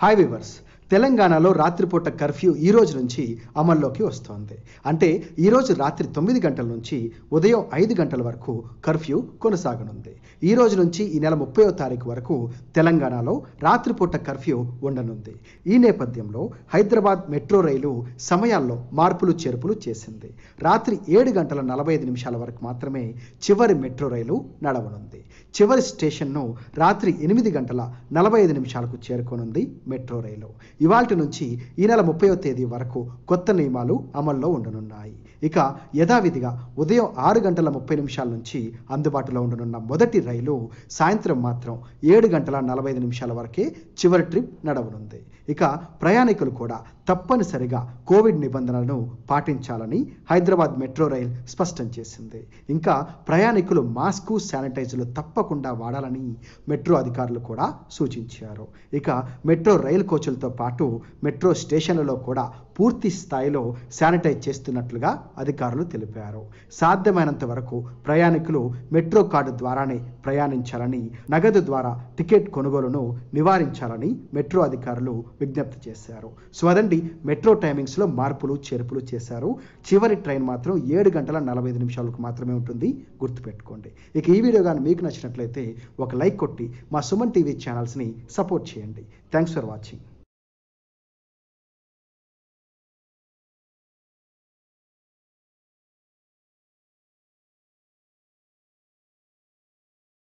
Hi viewers, తెలంగాణలో రాత్రిపూట curfew ఈ రోజు నుంచి అమల్లోకి వస్తోంది. అంటే ఈ రోజు రాత్రి తొమ్మిది గంటల నుంచి ఉదయం ఐదు గంటల వరకు కర్ఫ్యూ కొనసాగనుంది. ఈ రోజు నుంచి ఈ నెల ముప్పయో తారీఖు వరకు తెలంగాణలో రాత్రిపూట కర్ఫ్యూ ఉండనుంది. ఈ నేపథ్యంలో హైదరాబాద్ మెట్రో రైలు సమయాల్లో మార్పులు చేర్పులు చేసింది. రాత్రి ఏడు గంటల నలభై ఐదు నిమిషాల వరకు మాత్రమే చివరి మెట్రో రైలు నడవనుంది. చివరి స్టేషన్ను రాత్రి ఎనిమిది గంటల నలభై ఐదు నిమిషాలకు చేరుకోనుంది మెట్రో రైలు. ఇవాళ నుంచి ఈ నెల ముప్పైవ తేదీ వరకు కొత్త నియమాలు అమల్లో ఉండనున్నాయి. ఇక యథావిధిగా ఉదయం ఆరు గంటల ముప్పై నిమిషాల నుంచి అందుబాటులో ఉండనున్న మొదటి రైలు సాయంత్రం మాత్రం ఏడు గంటల నలభై ఐదు నిమిషాల వరకే చివరి ట్రిప్ నడవనుంది. ఇక ప్రయాణికులు కూడా తప్పనిసరిగా కోవిడ్ నిబంధనలను పాటించాలని హైదరాబాద్ మెట్రో రైల్ స్పష్టం చేసింది. ఇంకా ప్రయాణికులు మాస్కు శానిటైజర్లు తప్పకుండా వాడాలని మెట్రో అధికారులు కూడా సూచించారు. ఇక మెట్రో రైలు కోచులతో పాటు మెట్రో స్టేషన్లలో కూడా పూర్తి స్థాయిలో శానిటైజ్ చేస్తున్నట్లుగా అధికారులు తెలిపారు. సాధ్యమైనంత వరకు ప్రయాణికులు మెట్రో కార్డు ద్వారానే ప్రయాణించాలని నగదు ద్వారా టికెట్ కొనుగోలును నివారించాలని మెట్రో అధికారులు విజ్ఞప్తి చేశారు. స్వదండి మెట్రో టైమింగ్స్లో మార్పులు చేర్పులు చేశారు. చివరి ట్రైన్ మాత్రం ఏడు గంటల నలభై ఐదు నిమిషాలకు మాత్రమే ఉంటుంది. గుర్తుపెట్టుకోండి. ఇక ఈ వీడియో కానీ మీకు నచ్చినట్లయితే ఒక లైక్ కొట్టి మా సుమన్ టీవీ ఛానల్స్ని సపోర్ట్ చేయండి. Thanks for watching.